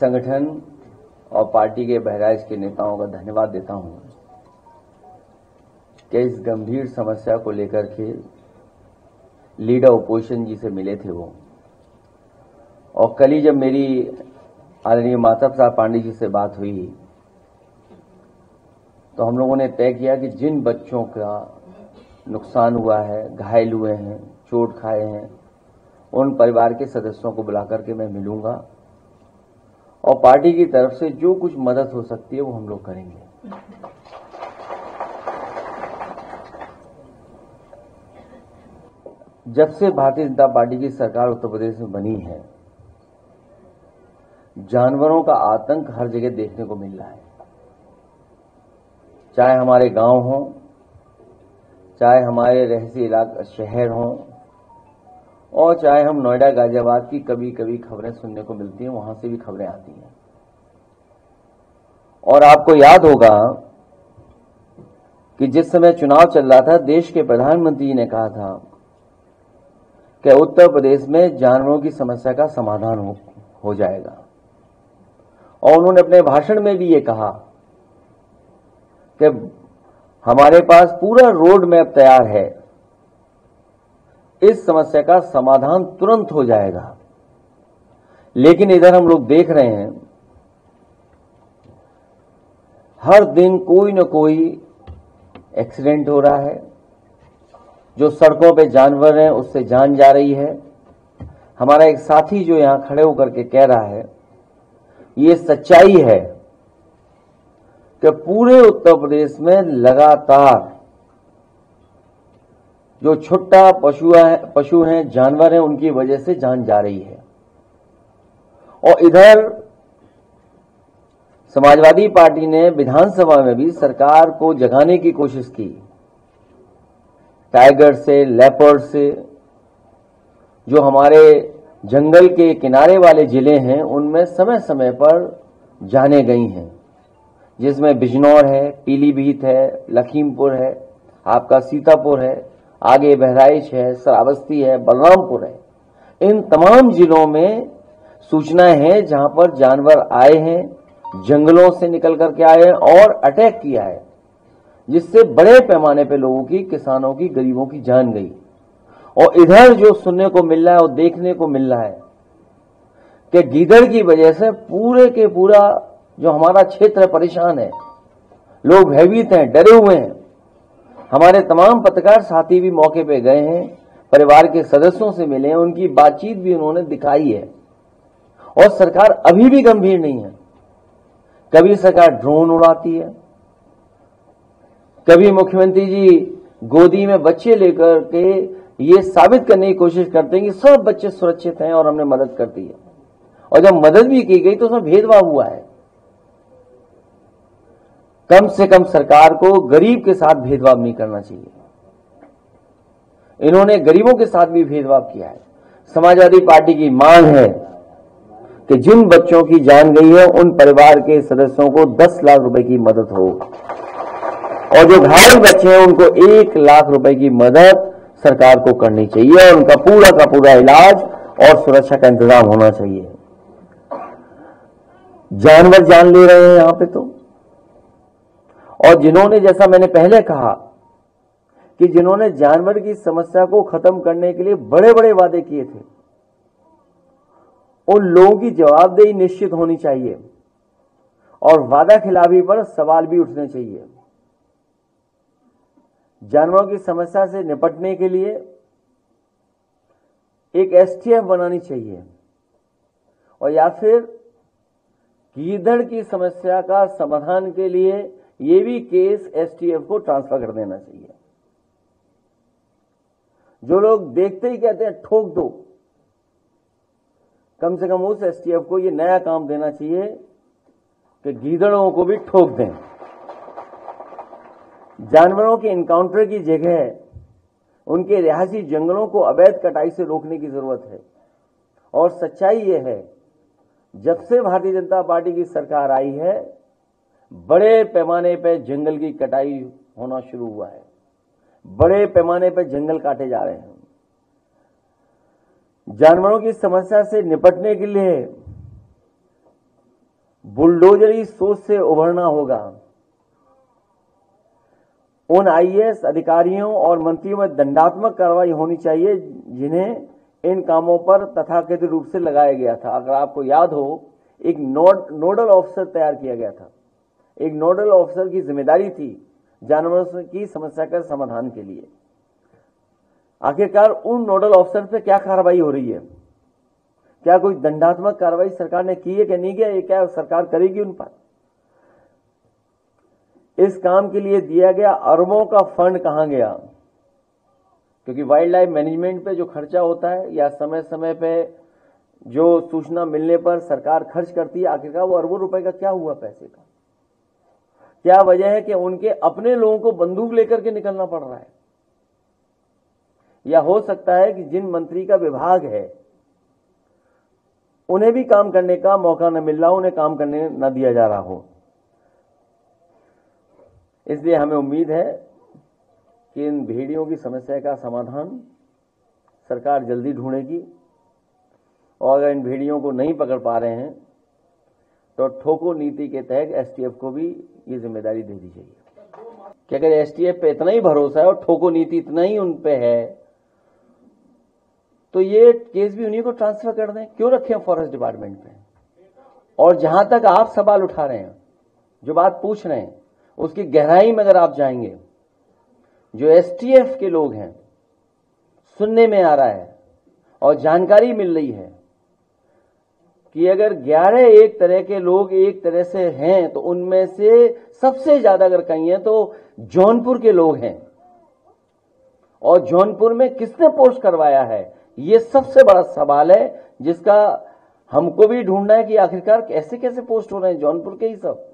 संगठन और पार्टी के बहराइच के नेताओं का धन्यवाद देता हूँ। कि इस गंभीर समस्या को लेकर के लीडर ओपोजिशन जी से मिले थे वो। और कल ही जब मेरी आदरणीय माता प्रसाद पांडे जी से बात हुई तो हम लोगों ने तय किया कि जिन बच्चों का नुकसान हुआ है, घायल हुए हैं, चोट खाए हैं, उन परिवार के सदस्यों को बुलाकर के मैं मिलूँगा। और पार्टी की तरफ़ से जो कुछ मदद हो सकती है, वो हम लोग करेंगे। जब से भारतीय जनता पार्टी की सरकार उत्तर प्रदेश में बनी है, जानवरों का आतंक हर जगह देखने को मिल रहा है। चाहे हमारे गाँव हों, चाहे हमारे रहसी इलाका, शहर हों और चाहे हम नोएडा गाजियाबाद की कभी कभी खबरें सुनने को मिलती हैं वहाँ से भी खबरें आती हैं। और आपको याद होगा कि जिस समय चुनाव चल रहा था देश के प्रधानमंत्री ने कहा था कि उत्तर प्रदेश में जानवरों की समस्या का समाधान हो, हो जाएगा। और उन्होंने अपने भाषण में भी ये कहा कि हमारे पास पूरा रोड मैप तैयार है। इस समस्या का समाधान तुरंत हो जाएगा। लेकिन इधर हम लोग देख रहे हैं, हर दिन कोई न कोई एक्सीडेंट हो रहा है। जो सड़कों पे जानवर हैं, उससे जान जा रही है। हमारा एक साथी जो यहाँ खड़े होकर के कह रहा है, ये सच्चाई है कि पूरे उत्तर प्रदेश में लगातार जो छुट्टा पशु है, पशु हैं, जानवर हैं, उनकी वजह से जान जा रही है। और इधर समाजवादी पार्टी ने विधानसभा में भी सरकार को जगाने की कोशिश की। टाइगर से, लेपर्ड से, जो हमारे जंगल के किनारे वाले ज़िले हैं, उनमें समय समय पर जाने गई हैं। जिसमें बिजनौर है, पीलीभीत है, लखीमपुर है, आपका सीतापुर है आगे बहराइच है श्रावस्ती है, बलरामपुर है। इन तमाम जिलों में सूचनाएँ हैं जहाँ पर जानवर आए हैं, जंगलों से निकल करके आए हैं और अटैक किया है, जिससे बड़े पैमाने पे लोगों की, किसानों की, गरीबों की जान गई। और इधर जो सुनने को मिल रहा है और देखने को मिल रहा है कि गीदड़ की वजह से पूरे के पूरा जो हमारा क्षेत्र परेशान है, लोग भयभीत हैं, डरे हुए हैं। हमारे तमाम पत्रकार साथी भी मौके पे गए हैं, परिवार के सदस्यों से मिले हैं, उनकी बातचीत भी उन्होंने दिखाई है। और सरकार अभी भी गंभीर नहीं है। कभी सरकार ड्रोन उड़ाती है, कभी मुख्यमंत्री जी गोदी में बच्चे लेकर के ये साबित करने की कोशिश करते हैं कि सब बच्चे सुरक्षित हैं और हमने मदद कर दी है। और जब मदद भी की गई तो उसमें भेदभाव हुआ है। कम से कम सरकार को गरीब के साथ भेदभाव नहीं करना चाहिए। इन्होंने गरीबों के साथ भी भेदभाव किया है। समाजवादी पार्टी की मांग है कि जिन बच्चों की जान गई है, उन परिवार के सदस्यों को 10 लाख रुपए की मदद हो। और जो घायल बच्चे हैं, उनको एक लाख रुपए की मदद सरकार को करनी चाहिए और उनका पूरा का पूरा इलाज और सुरक्षा का इंतज़ाम होना चाहिए। जानवर जान ले रहे हैं यहाँ पे तो। और जिन्होंने, जैसा मैंने पहले कहा, कि जिन्होंने जानवर की समस्या को खत्म करने के लिए बड़े बड़े वादे किए थे, उन लोगों की जवाबदेही निश्चित होनी चाहिए और वादा खिलाफी पर सवाल भी उठने चाहिए। जानवरों की समस्या से निपटने के लिए एक एसटीएफ बनानी चाहिए और या फिर गीदड़ की समस्या का समाधान के लिए ये भी केस एसटीएफ को ट्रांसफ़र कर देना चाहिए। जो लोग देखते ही कहते हैं, ठोक दो। कम से कम उस एसटीएफ को ये नया काम देना चाहिए कि गीदड़ों को भी ठोक दें। जानवरों के इनकाउंटर की जगह, उनके रिहायशी जंगलों को अवैध कटाई से रोकने की ज़रूरत है। और सच्चाई यह है, जब से भारतीय जनता पार्टी की सरकार आई है बड़े पैमाने पर जंगल की कटाई होना शुरू हुआ है। बड़े पैमाने पर जंगल काटे जा रहे हैं। जानवरों की समस्या से निपटने के लिए बुलडोजरी सोच से उभरना होगा। उन आईएएस अधिकारियों और मंत्रियों में दंडात्मक कार्रवाई होनी चाहिए, जिन्हें इन कामों पर तथाकथित रूप से लगाया गया था। अगर आपको याद हो, एक नोड, नोडल ऑफिसर तैयार किया गया था। एक नोडल ऑफिसर की ज़िम्मेदारी थी जानवरों की समस्या का समाधान के लिए। आखिरकार उन नोडल ऑफिसर पे क्या कार्रवाई हो रही है? क्या कोई दंडात्मक कार्रवाई सरकार ने की है कि नहीं किया? ये क्या सरकार करेगी उन पर? इस काम के लिए दिया गया अरबों का फंड कहाँ गया? क्योंकि वाइल्ड लाइफ मैनेजमेंट पे जो खर्चा होता है या समय समय पे जो सूचना मिलने पर सरकार खर्च करती है, आखिरकार वो अरबों रुपए का क्या हुआ पैसे का? क्या वजह है कि उनके अपने लोगों को बंदूक लेकर के निकलना पड़ रहा है? या हो सकता है कि जिन मंत्री का विभाग है, उन्हें भी काम करने का मौका न मिल रहा उन्हें काम करने न दिया जा रहा हो। इसलिए हमें उम्मीद है कि इन भेड़ियों की समस्या का समाधान सरकार जल्दी ढूंढेगी और अगर इन भेड़ियों को नहीं पकड़ पा रहे हैं तो ठोको नीति के तहत एसटीएफ को भी ये ज़िम्मेदारी दे दी जाएगी। कि अगर एसटीएफ पे इतना ही भरोसा है और ठोको नीति इतना ही उन पे है तो ये केस भी उन्हीं को ट्रांसफ़र कर दें। क्यों रखें फॉरेस्ट डिपार्टमेंट पे? और जहाँ तक आप सवाल उठा रहे हैं, जो बात पूछ रहे हैं, उसकी गहराई में अगर आप जाएँगे, जो एसटीएफ के लोग हैं, सुनने में आ रहा है और जानकारी मिल रही है कि अगर 11 एक तरह के लोग एक तरह से हैं तो उनमें से सबसे ज़्यादा अगर कहीं है तो जौनपुर के लोग हैं। और जौनपुर में किसने पोस्ट करवाया है? ये सबसे बड़ा सवाल है, जिसका हमको भी ढूंढना है कि आखिरकार कैसे कैसे पोस्ट हो रहे हैं जौनपुर के ही सब।